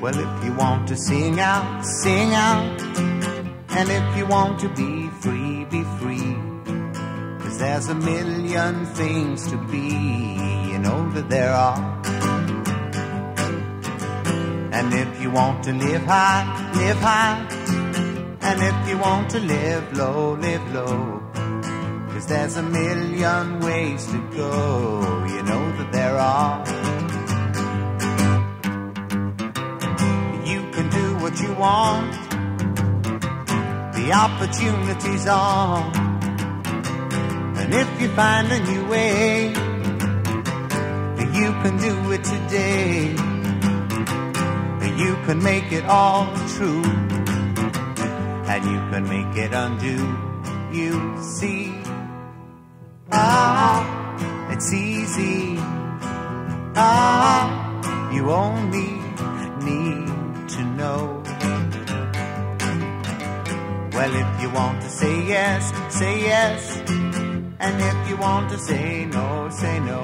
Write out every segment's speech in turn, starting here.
Well, if you want to sing out, sing out. And if you want to be free, be free. Cause there's a million things to be, you know that there are. And if you want to live high, live high. And if you want to live low, live low. Cause there's a million ways to go, you know that there are. Want, the opportunities are. And if you find a new way, that you can do it today. That you can make it all true, and you can make it undo. You see, ah, it's easy. Ah, you only need to know. Well, if you want to say yes, say yes. And if you want to say no, say no.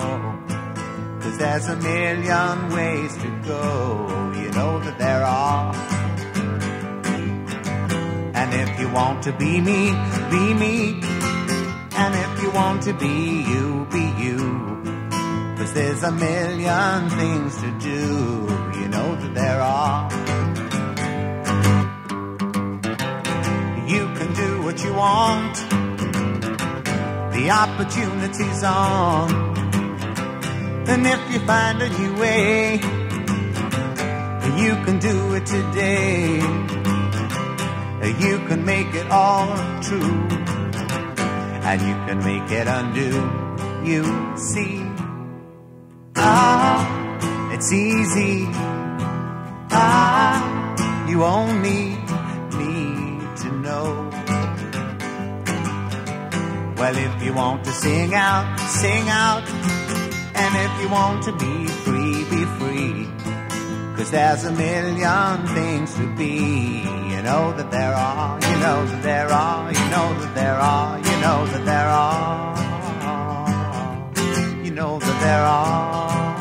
Cause there's a million ways to go, you know that there are. And if you want to be me, be me. And if you want to be you, be you. Cause there's a million things to do, you know that there are. Want, the opportunity's on. And if you find a new way, you can do it today. You can make it all true, and you can make it undo. You see, ah, it's easy. Ah, you only Well, if you want to sing out, sing out. And if you want to be free, be free. Cause there's a million things to be. You know that there are, you know that there are, you know that there are, you know that there are. You know that there are.